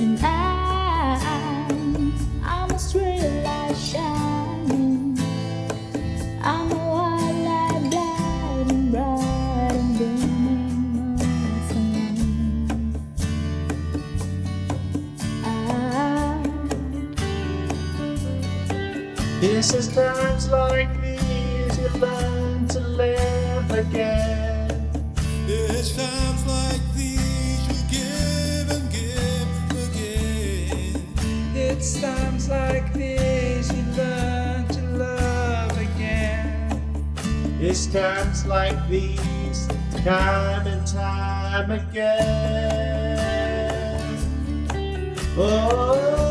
And I'm, I'm a straight light shining. I'm a white light blinding bright and burning my flame. This is times like these you learn to live again. It's times like these It's times like these you learn to love again. It's times like these, time and time again. Oh,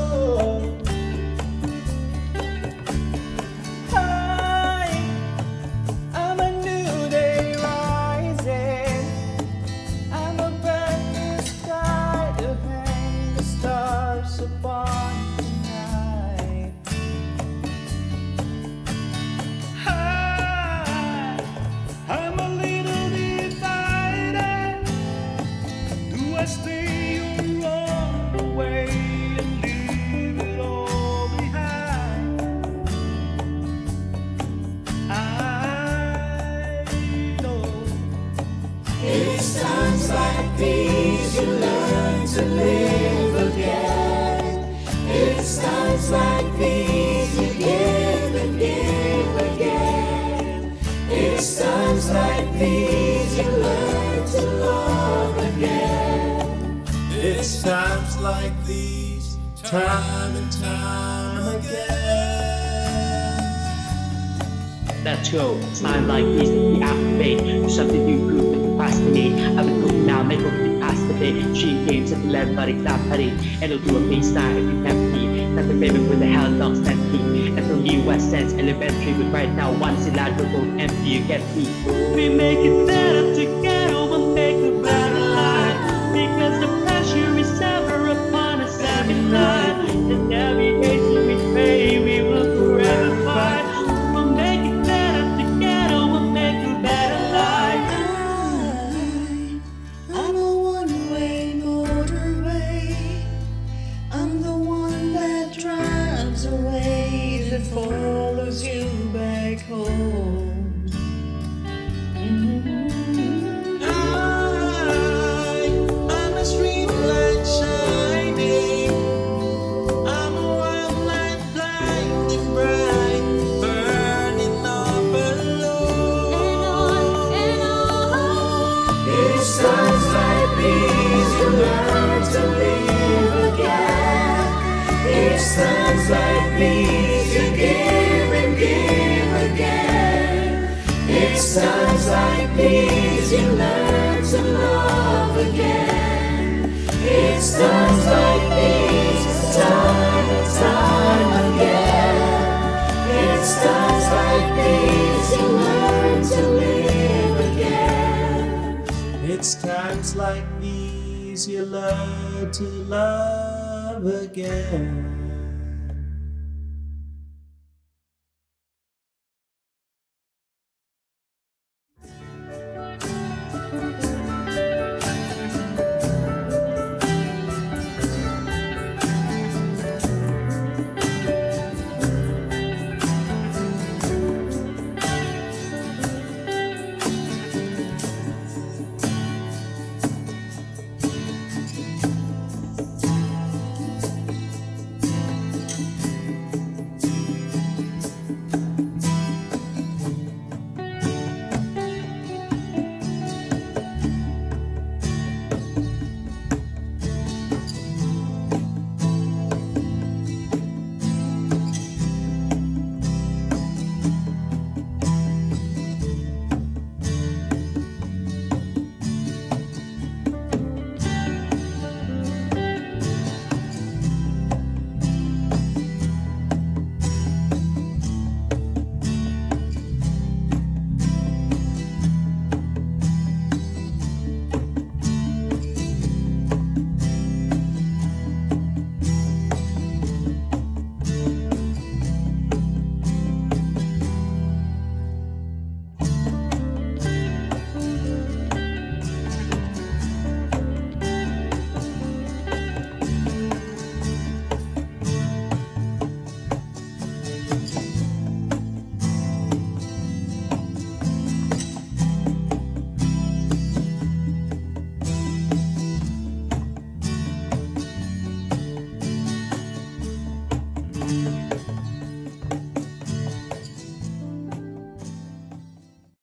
these you learn to live again. It's times like these you give and give again. It's times like these you learn to love again. it's times like these, time and time again. Let's go. Time like that we activate. Something new, procrastinate. I've been cooking now, make up the past the day. Cheat games at 11, but it's not funny. And I'll do a baseline if you tempt me. Not the baby with the hell dogs sent me. And from the West Sense Elementary, but right now, one goes empty, you get me. We make it better together, follows you back home. Mm-hmm. I'm a street times like these you learn to love again. It's times like these, time and time again. It's times like these you learn to live again. It's times like these you learn to love again.